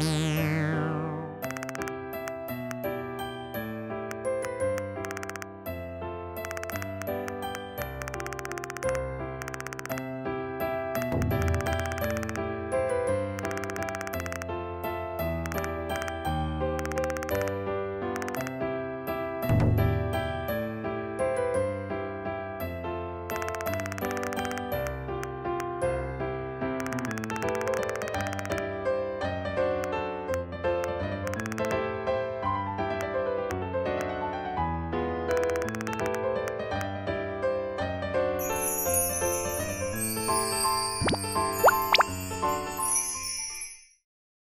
Bye.